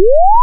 you